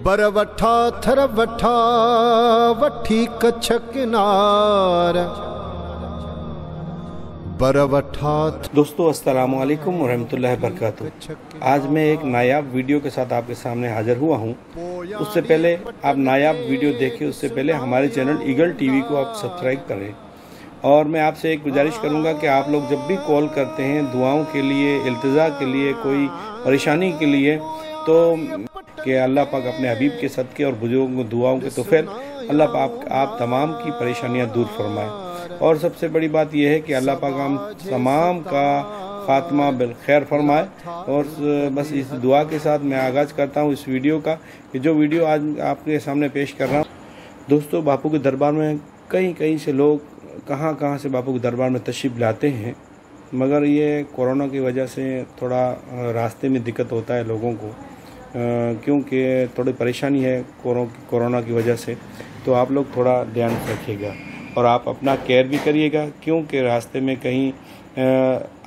बर वठा थर वठा कच्छ किनार बर वठा दोस्तों, अस्सलाम वालेकुम वरहमतुल्लाहि वबरकातुहू। आज मैं एक नायाब वीडियो के साथ आपके सामने हाजिर हुआ हूँ। उससे पहले आप नायाब वीडियो देखें, उससे पहले हमारे चैनल ईगल टीवी को आप सब्सक्राइब करें। और मैं आपसे एक गुजारिश करूँगा कि आप लोग जब भी कॉल करते हैं दुआओं के लिए, इल्तज़ा के लिए, कोई परेशानी के लिए तो कि अल्लाह पाक अपने हबीब के सदक़े और बुज़ुर्गों को दुआओं के तोफ़ैल अल्लाह पाक आप तमाम की परेशानियाँ दूर फरमाए। और सबसे बड़ी बात यह है कि अल्लाह पाक हम तमाम का खात्मा बिल खैर फरमाए। और बस इस दुआ के साथ मैं आगाज़ करता हूँ इस वीडियो का कि जो वीडियो आज आपके सामने पेश कर रहा हूँ, दोस्तों, बापू के दरबार में कई कई से लोग कहाँ कहाँ से बापू के दरबार में तशरीफ़ लाते हैं, मगर ये कोरोना की वजह से थोड़ा रास्ते में दिक्कत होता है लोगों को। क्योंकि थोड़ी परेशानी है कोरोना की वजह से। तो आप लोग थोड़ा ध्यान रखिएगा और आप अपना केयर भी करिएगा, क्योंकि रास्ते में कहीं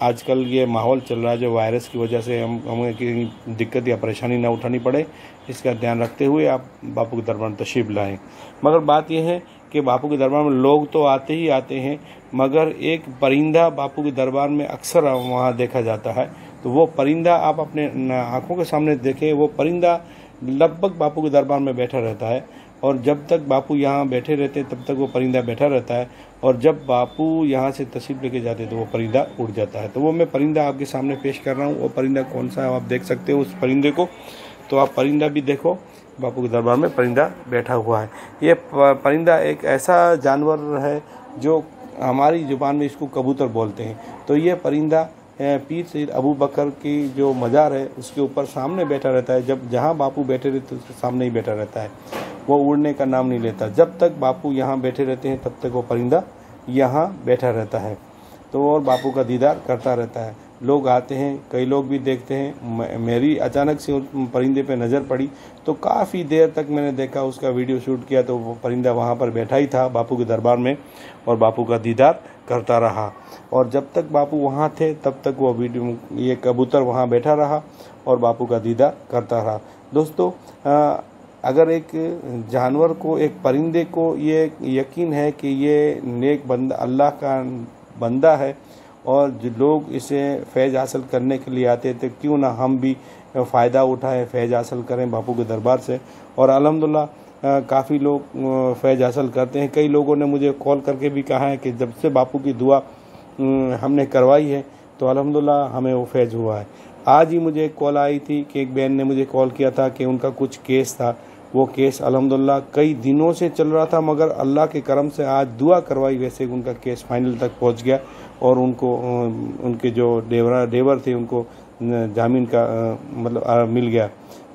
आजकल ये माहौल चल रहा है जो वायरस की वजह से हम, हमें कहीं दिक्कत या परेशानी ना उठानी पड़े। इसका ध्यान रखते हुए आप बापू के दरबार में तशरीफ़ लाएँ। मगर बात यह है कि बापू के दरबार में लोग तो आते ही आते हैं, मगर एक परिंदा बापू के दरबार में अक्सर वहाँ देखा जाता है। तो वो परिंदा आप अपने आँखों के सामने देखें, वो परिंदा लगभग बापू के दरबार में बैठा रहता है और जब तक बापू यहाँ बैठे रहते तब तक वो परिंदा बैठा रहता है और जब बापू यहाँ से तस्वीर लेके जाते तो वो परिंदा उड़ जाता है। तो वो मैं परिंदा आपके सामने पेश कर रहा हूँ, वो परिंदा कौन सा है आप देख सकते हो उस परिंदे को। तो आप परिंदा भी देखो, बापू के दरबार में परिंदा बैठा हुआ है। ये परिंदा एक ऐसा जानवर है जो हमारी ज़ुबान में इसको कबूतर बोलते हैं। तो ये परिंदा पीर सैद अबू बकर की जो मज़ार है, उसके ऊपर सामने बैठा रहता है। जब जहाँ बापू बैठे रहते उसके सामने ही बैठा रहता है। वो उड़ने का नाम नहीं लेता। जब तक बापू यहाँ बैठे रहते हैं, तब तक वो परिंदा यहाँ बैठा रहता है। तो और बापू का दीदार करता रहता है। लोग आते हैं कई लोग भी देखते हैं। मेरी अचानक से परिंदे पे नज़र पड़ी तो काफ़ी देर तक मैंने देखा उसका वीडियो शूट किया तो वो परिंदा वहाँ पर बैठा ही था बापू के दरबार में और बापू का दीदार करता रहा। और जब तक बापू वहाँ थे तब तक वो वीडियो ये कबूतर वहाँ बैठा रहा और बापू का दीदार करता रहा। दोस्तों आ, अगर एक जानवर को एक परिंदे को ये यकीन है कि ये नेक बंदा अल्लाह का बंदा है और जो लोग इसे फैज़ हासिल करने के लिए आते थे, क्यों ना हम भी फ़ायदा उठाएँ, फैज़ हासिल करें बापू के दरबार से। और अलहमदिल्ला काफ़ी लोग फैज़ हासिल करते हैं। कई लोगों ने मुझे कॉल करके भी कहा है कि जब से बापू की दुआ हमने करवाई है तो अलहमदिल्ला, हमें वो फैज़ हुआ है। आज ही मुझे कॉल आई थी कि एक बहन ने मुझे कॉल किया था कि उनका कुछ केस था। वो केस अल्हम्दुलिल्लाह कई दिनों से चल रहा था, मगर अल्लाह के करम से आज दुआ करवाई, वैसे उनका केस फाइनल तक पहुँच गया। और उनको उनके जो डेवर डेवर थे, उनको जामीन का मतलब मिल गया।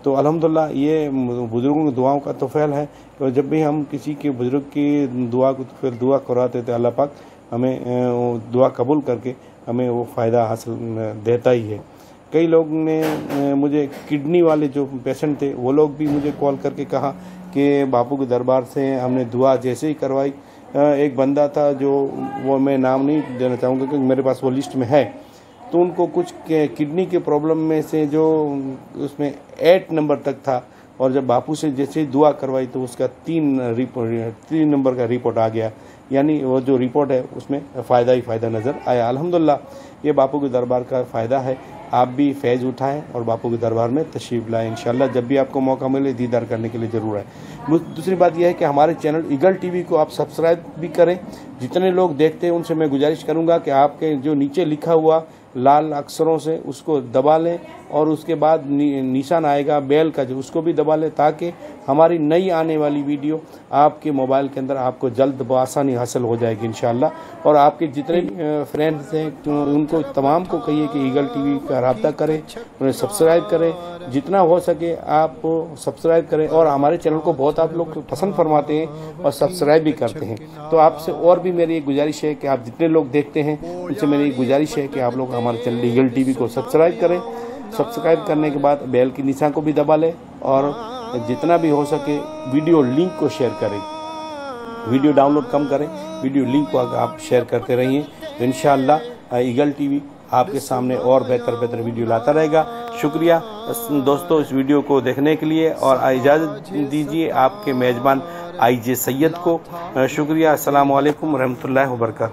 तो अल्हम्दुलिल्लाह ये बुज़ुर्गों की दुआओं का तोफ़ैल है तो जब भी हम किसी के बुज़ुर्ग की दुआ को, फिर दुआ करवाते थे अल्लाह पाक, हमें दुआ कबूल करके हमें वो फ़ायदा हासिल देता ही है। कई लोग ने मुझे किडनी वाले जो पेशेंट थे, वो लोग भी मुझे कॉल करके कहा कि बापू के दरबार से हमने दुआ जैसे ही करवाई। एक बंदा था जो, वो मैं नाम नहीं देना चाहूँगा क्योंकि मेरे पास वो लिस्ट में है। तो उनको कुछ किडनी के प्रॉब्लम में से जो, उसमें एट नंबर तक था। और जब बापू से जैसे ही दुआ करवाई तो उसका तीन रिपोर्ट तीन नंबर का रिपोर्ट आ गया। यानी वो जो रिपोर्ट है, उसमें फ़ायदा ही फ़ायदा नज़र आया। अल्हम्दुलिल्लाह ये बापू के दरबार का फ़ायदा है। आप भी फैज़ उठाएँ और बापू के दरबार में तशरीफ़ लाएँ, इंशाल्लाह, जब भी आपको मौका मिले, दीदार करने के लिए ज़रूर आए। दूसरी बात यह है कि हमारे चैनल ईगल टीवी को आप सब्सक्राइब भी करें। जितने लोग देखते हैं, उनसे मैं गुजारिश करूँगा कि आपके जो नीचे लिखा हुआ लाल अक्षरों से उसको दबा लें और उसके बाद निशान आएगा, बेल का जो, उसको भी दबा लें ताकि हमारी नई आने वाली वीडियो आपके मोबाइल के अंदर आपको जल्द बसानी हासिल हो जाएगी इन और आपके जितने फ्रेंड्स हैं तो उनको तमाम को कहिए कि ईगल टीवी का रबता करें, उन्हें सब्सक्राइब करें। जितना हो सके आप सब्सक्राइब करें और हमारे चैनल को बहुत आप लोग पसंद फरमाते हैं और सब्सक्राइब भी करते हैं। तो आपसे और भी मेरी गुजारिश है कि आप जितने लोग देखते हैं, उनसे मेरी गुजारिश है कि आप लोग हमारे चैनल ईगल टीवी को सब्सक्राइब करें। सब्सक्राइब करने के बाद बेल की निशान को भी दबा लें और जितना भी हो सके वीडियो लिंक को शेयर करें। वीडियो डाउनलोड कम करें। वीडियो लिंक को आप शेयर करते रहिए तो इन ईगल टीवी आपके सामने और बेहतर बेहतर वीडियो लाता रहेगा। शुक्रिया दोस्तों, इस वीडियो को देखने के लिए और इजाज़त दीजिए आपके मेज़बान आई जे सैयद को। शुक्रिया असल वरहमल वर्का